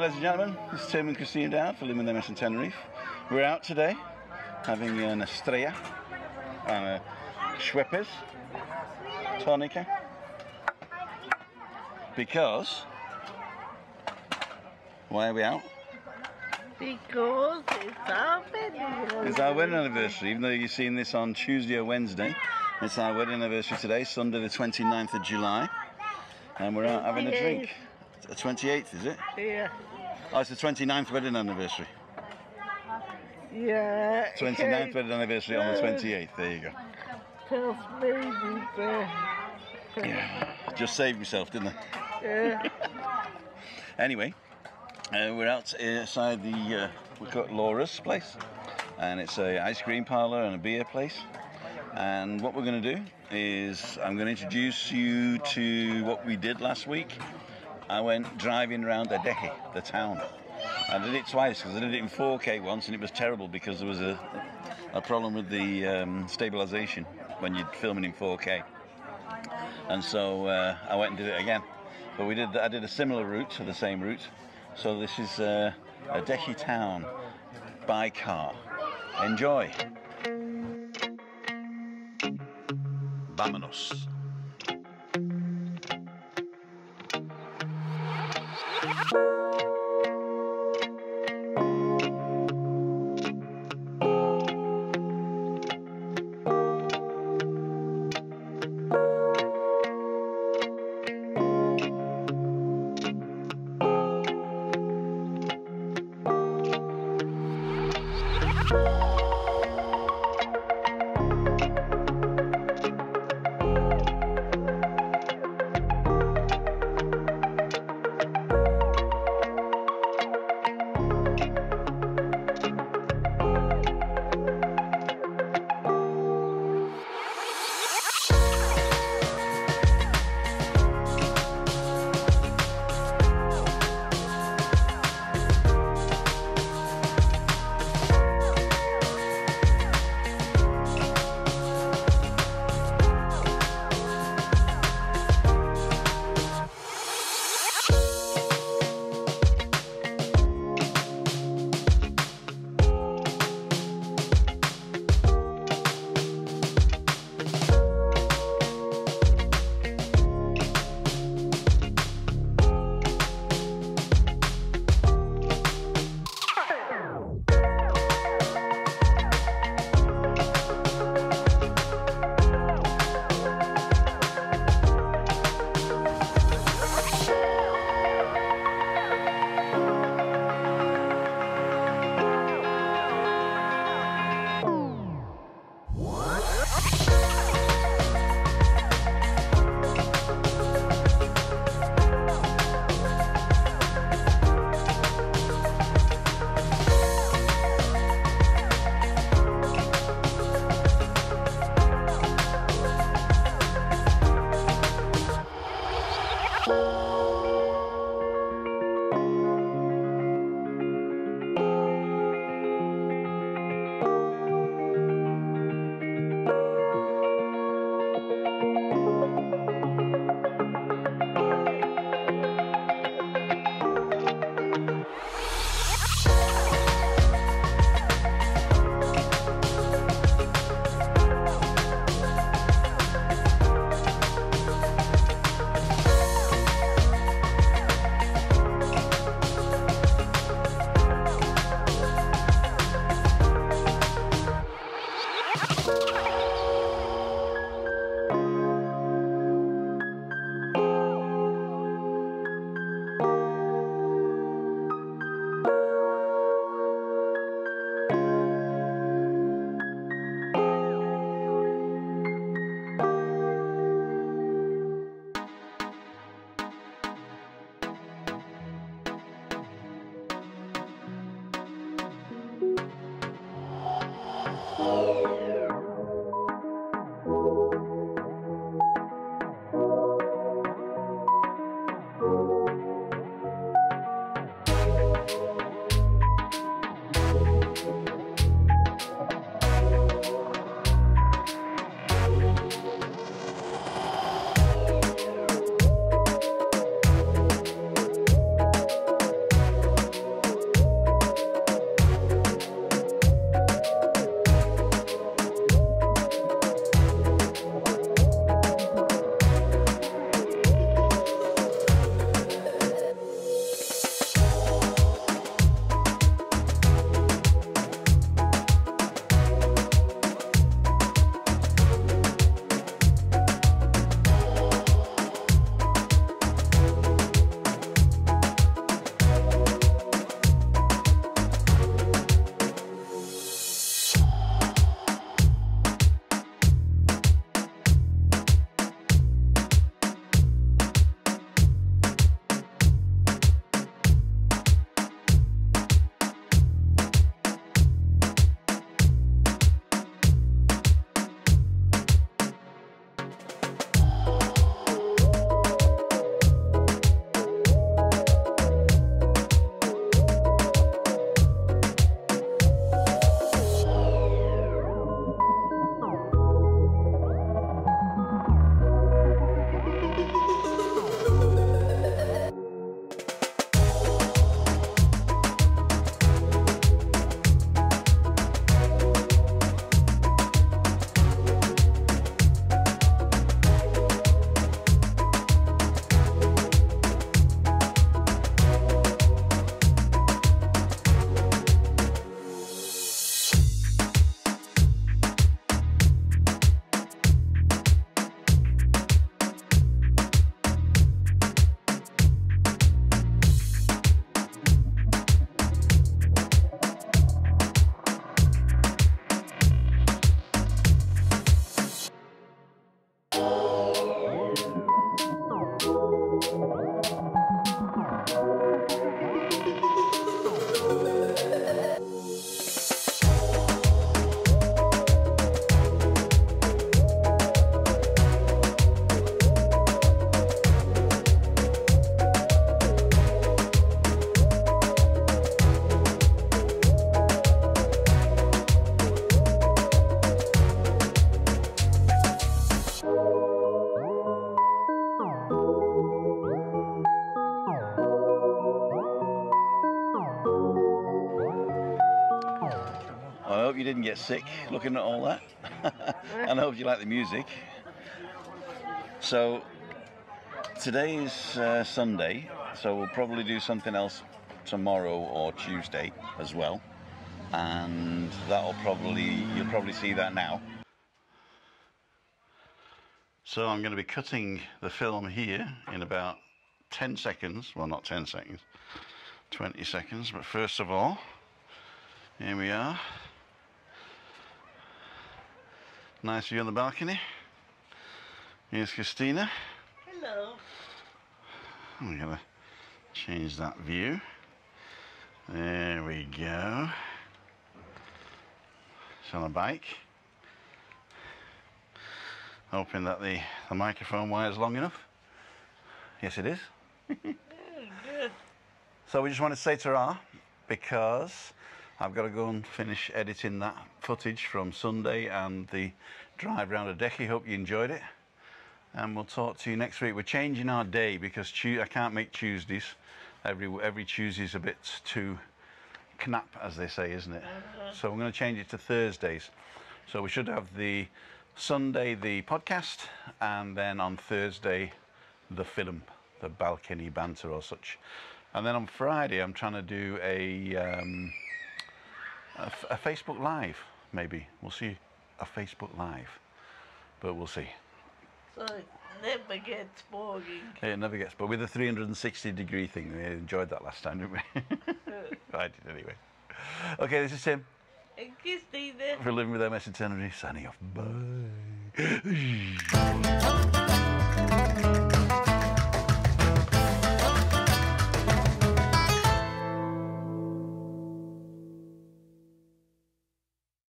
ladies and gentlemen. This is Tim and Christine Dowd for Lumen MS in Tenerife. We're out today having an Estrella and a Schweppes Tonica because why are we out? Because it's our wedding. It's our wedding anniversary, even though you're seeing this on Tuesday or Wednesday. It's our wedding anniversary today, Sunday the 29th of July. And we're out having a drink. The 28th, is it? Yeah. Oh, it's the 29th wedding anniversary. Yeah. 29th wedding anniversary on the 28th. There you go. Tells me there. Yeah. Just saved myself, didn't I? Yeah. Anyway, uh, we're outside the, uh, we've got Laura's place. And it's a ice cream parlour and a beer place. And what we're going to do is I'm going to introduce you to what we did last week. I went driving around Adeje, the town. I did it twice because I did it in 4K once and it was terrible because there was a, a problem with the um, stabilization when you're filming in 4K. And so uh, I went and did it again. But we did I did a similar route to the same route. So this is uh, town by car. Enjoy. Vámonos. Get sick looking at all that. and I hope you like the music. So today is uh, Sunday, so we'll probably do something else tomorrow or Tuesday as well. And that'll probably, you'll probably see that now. So I'm going to be cutting the film here in about 10 seconds. Well, not 10 seconds, 20 seconds. But first of all, here we are. Nice view on the balcony. Here's Christina. Hello. We're going to change that view. There we go. It's on a bike. Hoping that the, the microphone wire is long enough. Yes, it is. Good. So we just want to say to ta because I've got to go and finish editing that footage from Sunday and the drive round Adeje. Hope you enjoyed it. And we'll talk to you next week. We're changing our day because I can't make Tuesdays. Every every Tuesday's a bit too knap, as they say, isn't it? So I'm going to change it to Thursdays. So we should have the Sunday the podcast, and then on Thursday the film, the balcony banter or such. And then on Friday I'm trying to do a um, a, Facebook Live. Maybe we'll see a Facebook Live, but we'll see. So it never gets boring. It never gets, but with the 360 degree thing, we enjoyed that last time, didn't we? I did anyway. Okay, this is Tim And Christina. for Living with MS Tenerife, signing off. Bye.